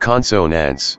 Consonants